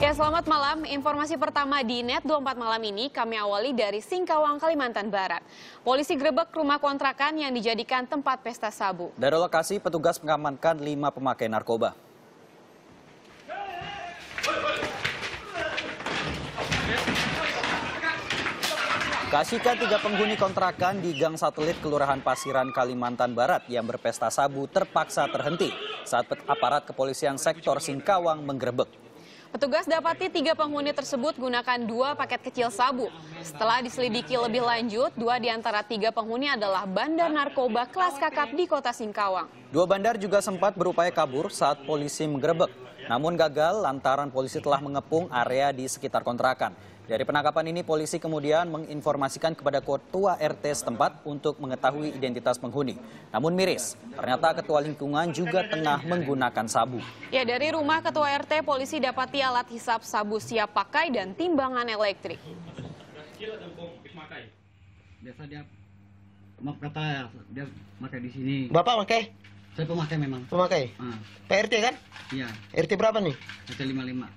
Ya, selamat malam. Informasi pertama di Net 24 malam ini kami awali dari Singkawang, Kalimantan Barat. Polisi grebek rumah kontrakan yang dijadikan tempat pesta sabu. Dari lokasi, petugas mengamankan lima pemakai narkoba. Kasihkan tiga penghuni kontrakan di Gang Satelit Kelurahan Pasiran, Kalimantan Barat yang berpesta sabu terpaksa terhenti saat aparat kepolisian sektor Singkawang menggerebek. Petugas dapati tiga penghuni tersebut gunakan dua paket kecil sabu. Setelah diselidiki lebih lanjut, dua di antara tiga penghuni adalah bandar narkoba kelas kakap di kota Singkawang. Dua bandar juga sempat berupaya kabur saat polisi menggerebek. Namun gagal lantaran polisi telah mengepung area di sekitar kontrakan. Dari penangkapan ini polisi kemudian menginformasikan kepada ketua RT setempat untuk mengetahui identitas penghuni. Namun miris, ternyata ketua lingkungan juga tengah menggunakan sabu. Ya, dari rumah ketua RT polisi dapati alat hisap sabu siap pakai dan timbangan elektrik. biasa dia maaf kata dia pakai di sini Bapak pakai? Saya pemakai memang Pemakai? ah PRT kan? iya RT berapa nih? RT 55